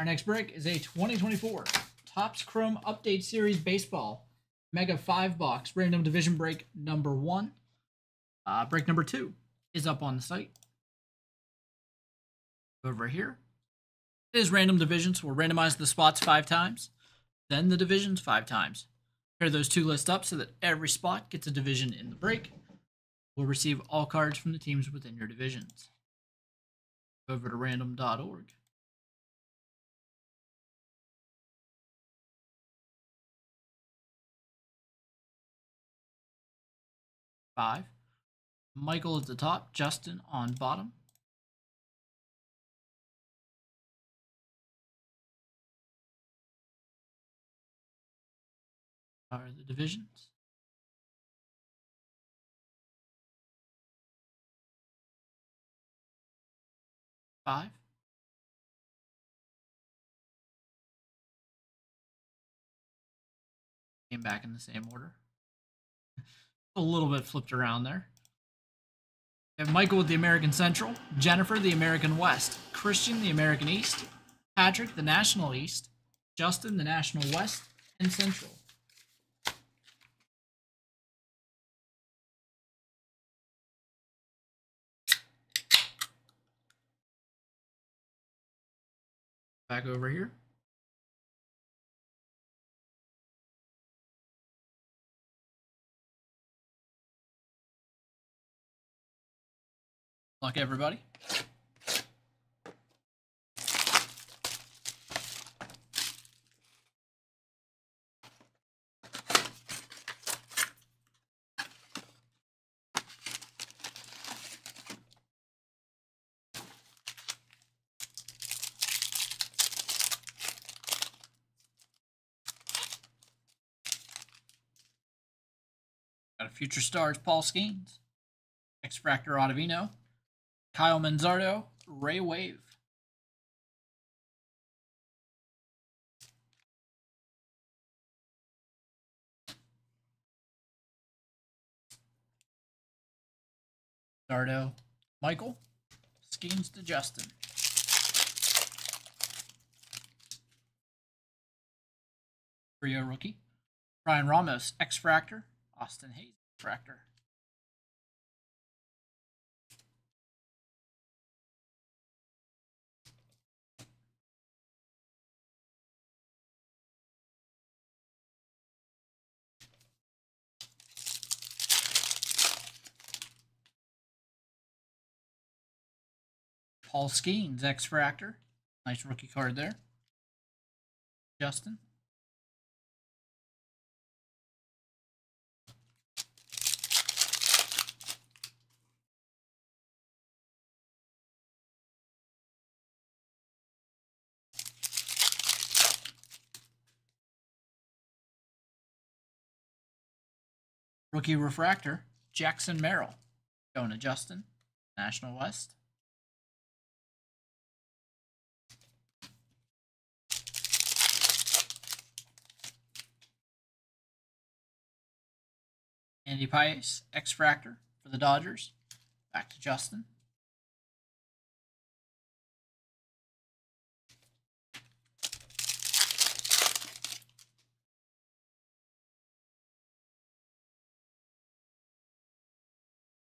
Our next break is a 2024 Topps Chrome Update Series Baseball Mega 5 box random division break number one. Uh, break number two is up on the site. Over here is random divisions. We'll randomize the spots five times, then the divisions five times. Pair those two lists up so that every spot gets a division in the break. We'll receive all cards from the teams within your divisions. Over to random.org. Five. Michael at the top, Justin on bottom. Are the divisions? Five. Came back in the same order. A little bit flipped around there. We have Michael with the American Central, Jennifer the American West, Christian the American East, Patrick the National East, Justin the National West and Central. Back over here. Luck, everybody. Got a future stars, Paul Skenes, X-Fractor Ottavino, Kyle Manzardo, Ray Wave. Dardo, Michael, Skenes to Justin. Rio rookie. Ryan Ramos, X-Fractor, Austin Hays, Fractor. Paul Skenes, X Fractor. Nice rookie card there. Justin. Rookie Refractor, Jackson Merrill. Going to Justin, National West. Andy Pages, X Fractor for the Dodgers. Back to Justin.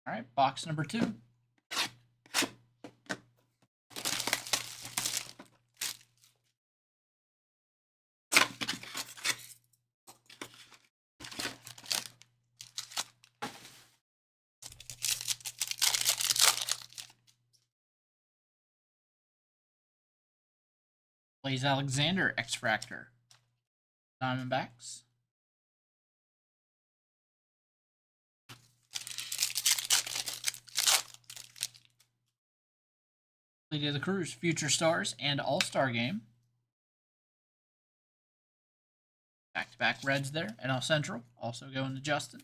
All right, box number two. Blaze Alexander, X-Fractor. Diamondbacks. League of the Cruise, Future Stars, and All-Star Game. Back-to-back -back Reds there. NL Central, also going to Justin.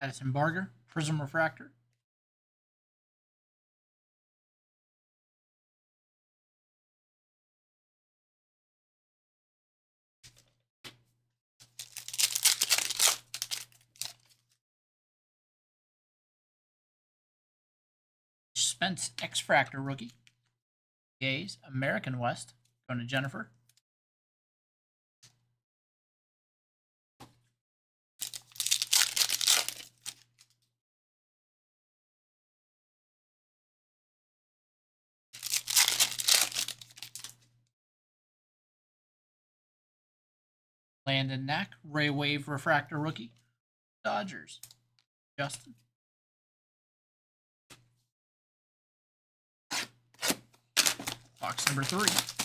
Addison Barger, Prism Refractor. Spence X Fractor rookie. Gaze American West going to Jennifer. Landon Knack, Ray Wave Refractor rookie. Dodgers. Justin. Box number three.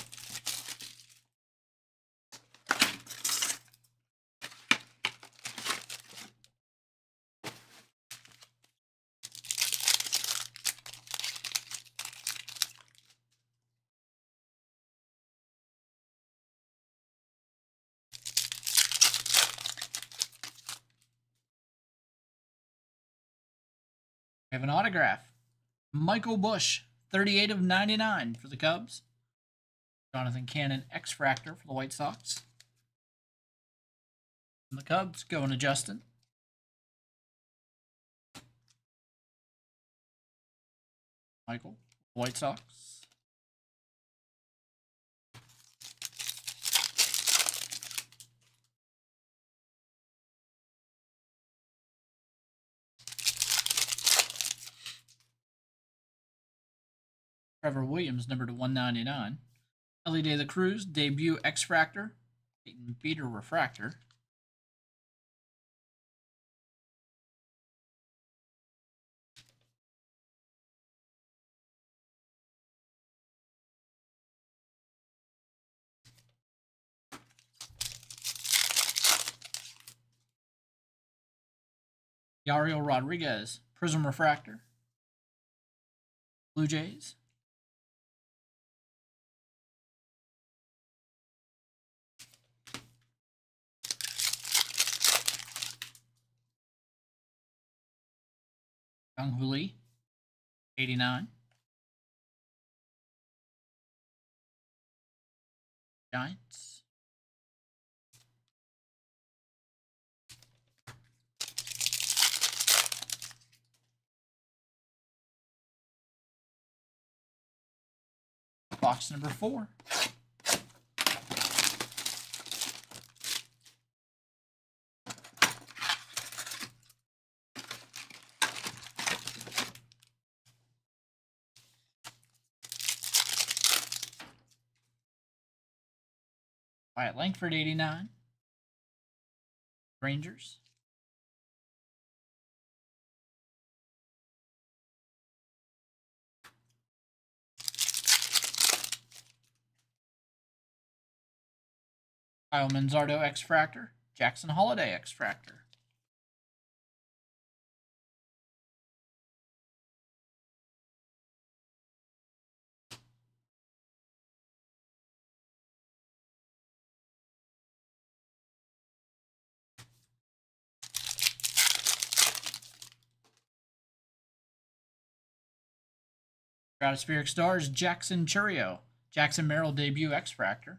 We have an autograph. Michael Busch, 38 of 99 for the Cubs. Jonathan Cannon, X Fractor for the White Sox. And the Cubs going to Justin. Michael, White Sox. Trevor Williams, number to 199. Elly De La Cruz, debut X Fractor. Peyton Beater Refractor. Yariel Rodriguez, Prism Refractor. Blue Jays. Jung Hoo Lee, 89. Giants. Box number four. Wyatt Langford, 89. Rangers. Kyle Manzardo X Fractor. Jackson Holliday X Fractor. Stratospheric Stars, Jackson Chourio. Jackson Merrill debut X Fractor.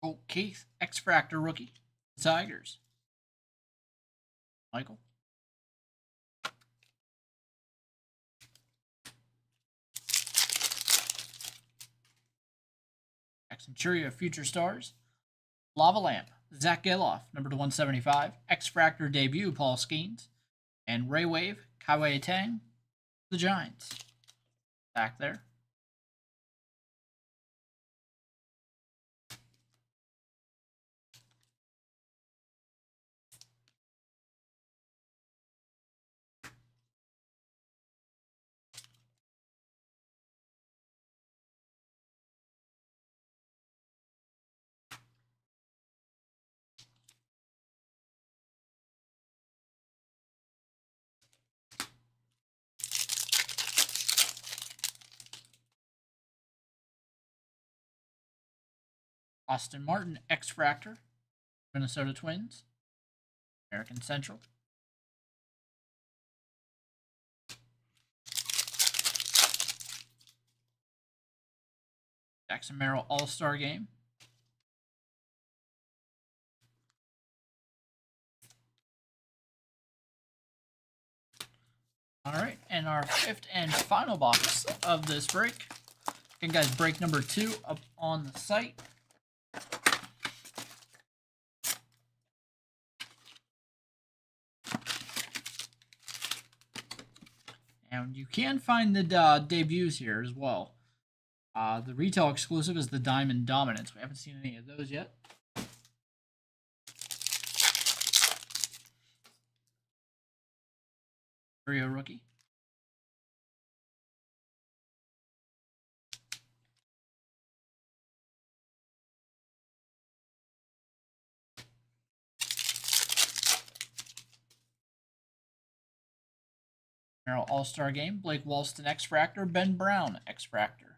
Colt Keith, X Fractor rookie. Tigers. Michael. Jackson Future Stars. Lava Lamp, Zach Gelof, number to 175. X Fractor debut, Paul Skenes. And Ray Wave, Kai Tang, the Giants. Back there. Austin Martin, X Fractor, Minnesota Twins, American Central. Jackson Merrill All Star Game. All right, and our fifth and final box of this break. Again, guys, break number two up on the site. And you can find the uh, debuts here as well. Uh, the retail exclusive is the Diamond Dominance. We haven't seen any of those yet. Rio rookie. Merrill All-Star Game, Blake Walston X-Fractor, Ben Brown X-Fractor.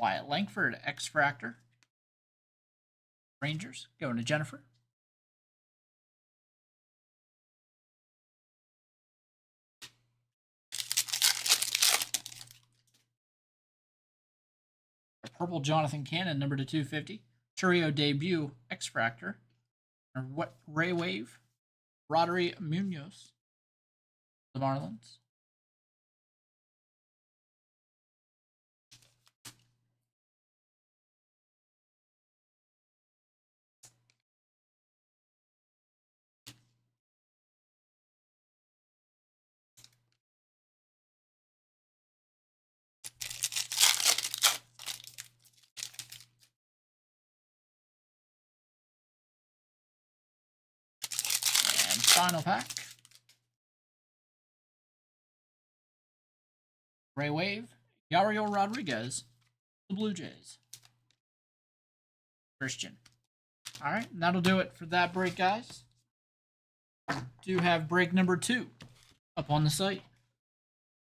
Wyatt Langford, X Fractor. Rangers going to Jennifer. Purple Jonathan Cannon, number to 250. Chourio debut, X Fractor. What Ray Wave, Roddery Munoz, the Marlins. Final pack. Ray Wave, Yariel Rodriguez, the Blue Jays. Christian. All right, that'll do it for that break, guys. Do have break number two up on the site.